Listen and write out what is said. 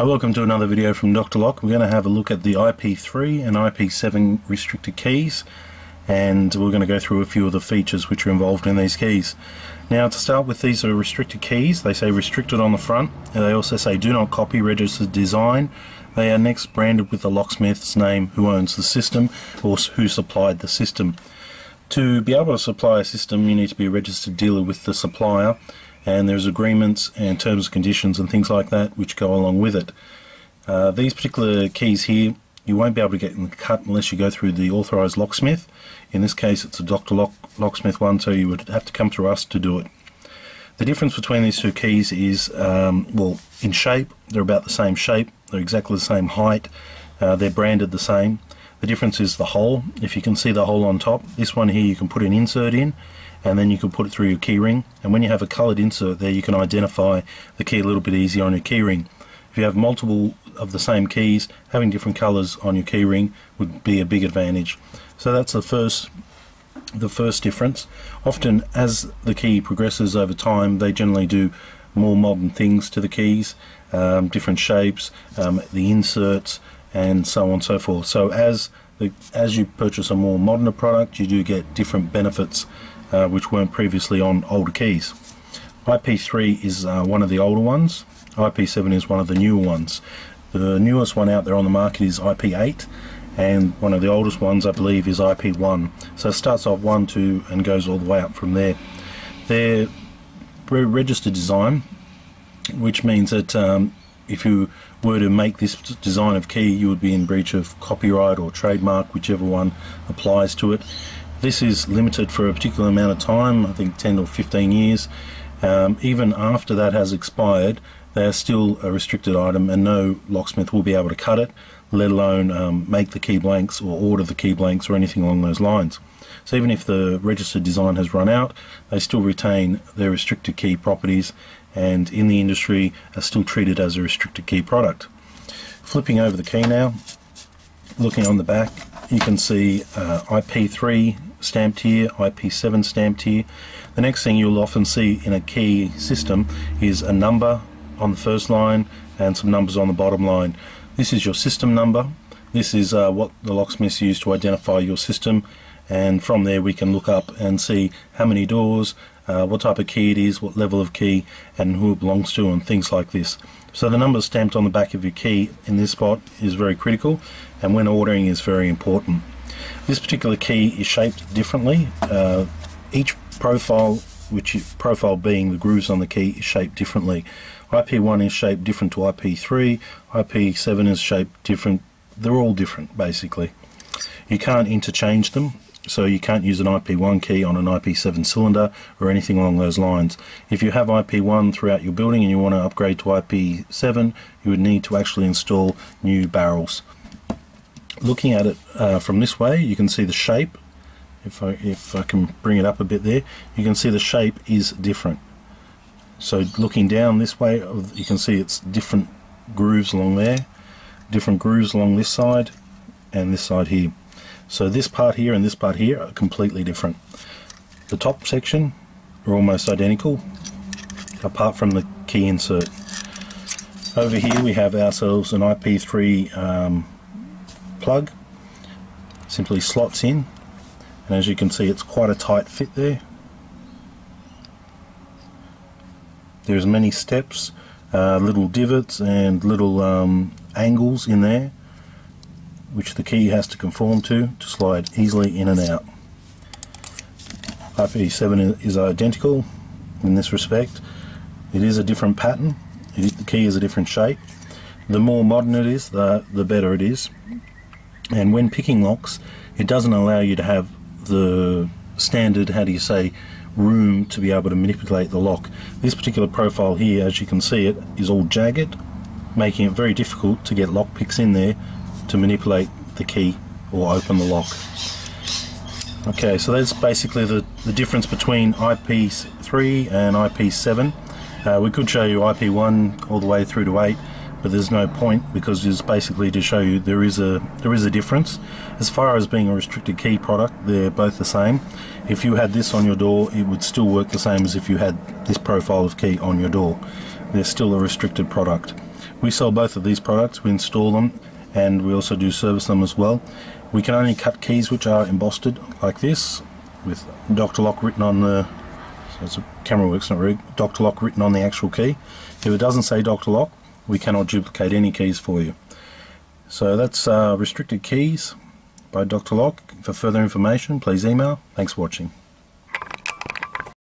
Hi, welcome to another video from Dr. Lock. We're going to have a look at the IP3 and IP7 restricted keys and we're going to go through a few of the features which are involved in these keys. Now to start with these are restricted keys. They say restricted on the front and they also say do not copy registered design. They are next branded with the locksmith's name who owns the system or who supplied the system. To be able to supply a system you need to be a registered dealer with the supplier and there's agreements and terms and conditions and things like that which go along with it. Uh, these particular keys here you won't be able to get in the cut unless you go through the authorised locksmith. In this case it's a Dr. Lock locksmith one so you would have to come through us to do it. The difference between these two keys is, um, well, in shape, they're about the same shape, they're exactly the same height, uh, they're branded the same. The difference is the hole. If you can see the hole on top, this one here you can put an insert in and then you can put it through your keyring and when you have a coloured insert there you can identify the key a little bit easier on your keyring. If you have multiple of the same keys, having different colours on your keyring would be a big advantage. So that's the first the first difference. Often as the key progresses over time they generally do more modern things to the keys, um, different shapes, um, the inserts and so on and so forth. So as the, as you purchase a more modern product you do get different benefits uh, which weren't previously on older keys. IP3 is uh, one of the older ones, IP7 is one of the newer ones. The newest one out there on the market is IP8 and one of the oldest ones I believe is IP1. So it starts off 1, 2 and goes all the way up from there. They're registered design which means that um, if you were to make this design of key you would be in breach of copyright or trademark whichever one applies to it this is limited for a particular amount of time, I think 10 or 15 years. Um, even after that has expired, they are still a restricted item and no locksmith will be able to cut it, let alone um, make the key blanks or order the key blanks or anything along those lines. So even if the registered design has run out, they still retain their restricted key properties and in the industry are still treated as a restricted key product. Flipping over the key now, looking on the back, you can see uh, IP3 stamped here, IP7 stamped here. The next thing you'll often see in a key system is a number on the first line and some numbers on the bottom line. This is your system number. This is uh, what the locksmiths use to identify your system and from there we can look up and see how many doors, uh, what type of key it is, what level of key and who it belongs to and things like this. So the number stamped on the back of your key in this spot is very critical and when ordering is very important. This particular key is shaped differently. Uh, each profile, which profile being the grooves on the key, is shaped differently. IP1 is shaped different to IP3, IP7 is shaped different. They're all different basically. You can't interchange them, so you can't use an IP1 key on an IP7 cylinder or anything along those lines. If you have IP1 throughout your building and you want to upgrade to IP7, you would need to actually install new barrels. Looking at it uh, from this way you can see the shape. If I, if I can bring it up a bit there you can see the shape is different. So looking down this way you can see it's different grooves along there different grooves along this side and this side here so this part here and this part here are completely different. The top section are almost identical apart from the key insert. Over here we have ourselves an IP3 um, plug. Simply slots in and as you can see it's quite a tight fit there. There's many steps uh, little divots and little um, angles in there which the key has to conform to to slide easily in and out. IP7 is identical in this respect. It is a different pattern. The key is a different shape. The more modern it is the, the better it is. And when picking locks it doesn't allow you to have the standard how do you say room to be able to manipulate the lock. This particular profile here as you can see it is all jagged making it very difficult to get lock picks in there to manipulate the key or open the lock. Okay so that's basically the, the difference between IP3 and IP7 uh, we could show you IP1 all the way through to 8 but there's no point because it's basically to show you there is a there is a difference. As far as being a restricted key product they're both the same. If you had this on your door it would still work the same as if you had this profile of key on your door. They're still a restricted product. We sell both of these products, we install them and we also do service them as well. We can only cut keys which are embossed like this with Dr. Lock written on the so it's a camera works not very Dr. Lock written on the actual key. If it doesn't say Dr. Lock we cannot duplicate any keys for you. So that's uh, restricted keys by Dr. Lock. For further information please email. Thanks for watching.